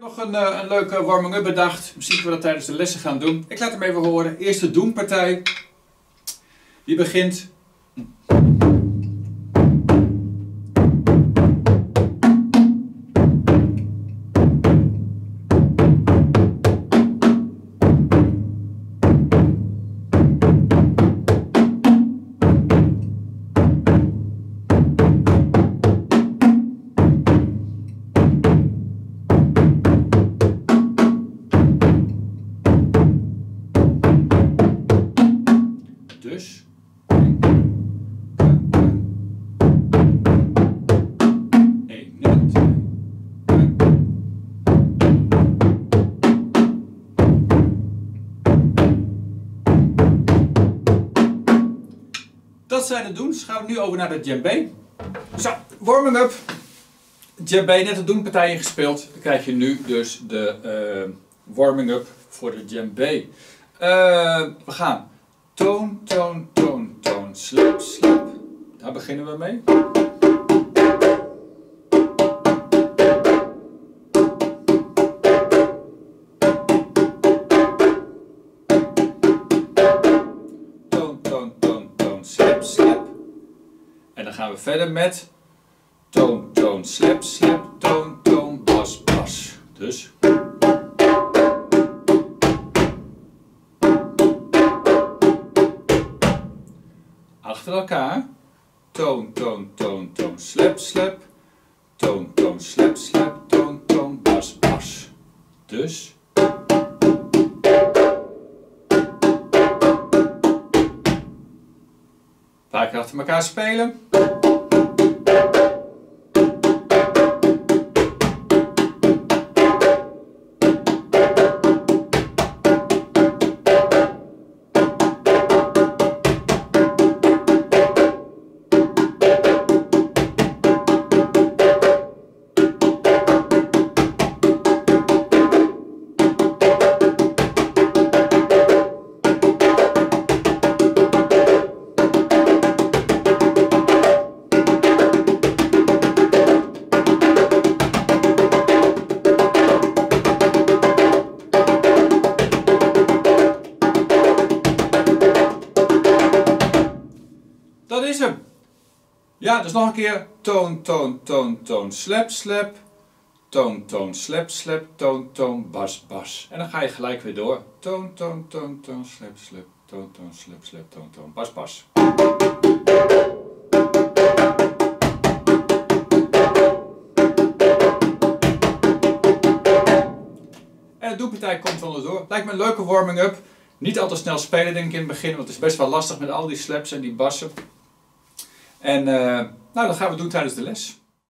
Nog een, uh, een leuke warming-up bedacht. Misschien kunnen we dat tijdens de lessen gaan doen. Ik laat hem even horen. Eerste doenpartij. Die begint Dus. Dat zijn de doens. Gaan we nu over naar de djembe. Zo, warming up. Djembe, net de doenpartijen gespeeld. Dan krijg je nu dus de uh, warming up voor de djembe. Uh, we gaan Toon, toon, toon, toon, slap, slap. Daar beginnen we mee. Toon, toon, toon, toon, slap, slap. En dan gaan we verder met toon, toon, slap, slap, toon, toon, bas, bas. Dus... achter elkaar. Toon, toon, toon, toon, slap, slap. Toon, toon, slap, slap, toon, toon, bas, bas. Dus. Keer achter elkaar spelen. Dat is hem. Ja, dus nog een keer. Toon, toon, toon, toon, slap, slap. Toon, toon, slap, slap, toon, toon, bas, bas. En dan ga je gelijk weer door. Toon, toon, toon, toon, slap, slap, toon, toon, slap, slap, toon, toon, bas, bas. En de doelpartij komt wel door. Lijkt me een leuke warming-up. Niet al te snel spelen denk ik in het begin, want het is best wel lastig met al die slaps en die bassen. En uh, nou, dat gaan we doen tijdens de les.